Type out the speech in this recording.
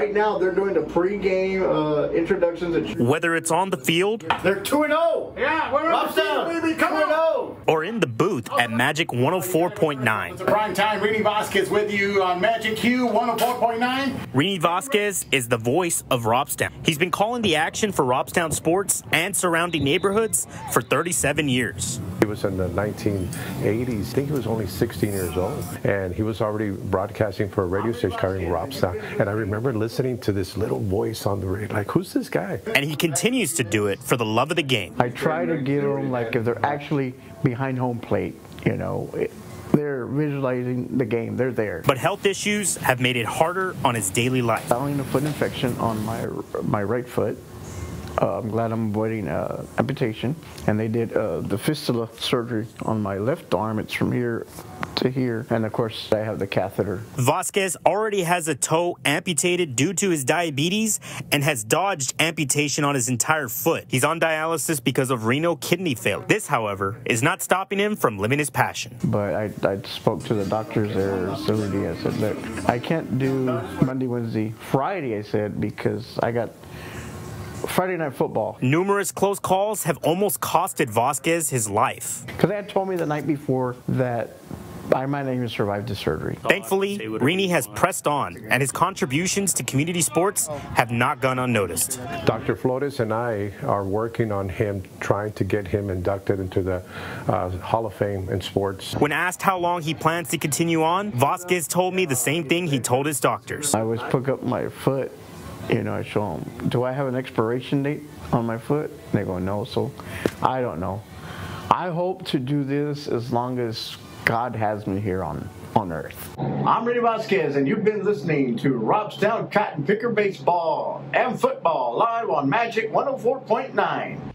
Right now, they're doing the pregame uh, introductions. And Whether it's on the field they're 2 0. Yeah, we're Robstown, baby. Come 2 on. 0. or in the booth at Magic 104.9. It's a prime time. Rene Vasquez with you on Magic Q 104.9. Rene Vasquez is the voice of Robstown. He's been calling the action for Robstown sports and surrounding neighborhoods for 37 years. He was in the 1980s. I think he was only 16 years old, and he was already broadcasting for a radio station covering Robstown. And I remember listening to this little voice on the radio, like, "Who's this guy?" And he continues to do it for the love of the game. I try to get them like if they're actually behind home plate, you know, it, they're visualizing the game. They're there. But health issues have made it harder on his daily life. Battling a foot infection on my my right foot. Uh, I'm glad I'm avoiding uh, amputation. And they did uh, the fistula surgery on my left arm. It's from here to here. And of course, I have the catheter. Vasquez already has a toe amputated due to his diabetes and has dodged amputation on his entire foot. He's on dialysis because of renal kidney failure. This, however, is not stopping him from living his passion. But I, I spoke to the doctors there at facility. I said, look, I can't do Monday, Wednesday, Friday, I said, because I got Friday night football. Numerous close calls have almost costed Vasquez his life. Because they had told me the night before that I might not even survive the surgery. Thankfully, Rene has pressed on, and his contributions to community sports have not gone unnoticed. Dr. Flores and I are working on him, trying to get him inducted into the uh, Hall of Fame in sports. When asked how long he plans to continue on, Vasquez told me the same thing he told his doctors. I always pick up my foot, you know, I show them, do I have an expiration date on my foot? They go, no, so I don't know. I hope to do this as long as God has me here on, on earth. I'm Rene Vasquez, and you've been listening to Robstown Cotton Picker Baseball and Football live on Magic 104.9.